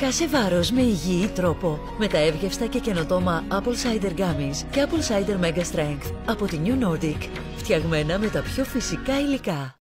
Χάσε βάρος με υγιή τρόπο με τα εύγευστα και καινοτόμα Apple Cider Gummies και Apple Cider Mega Strength από τη New Nordic. Φτιαγμένα με τα πιο φυσικά υλικά.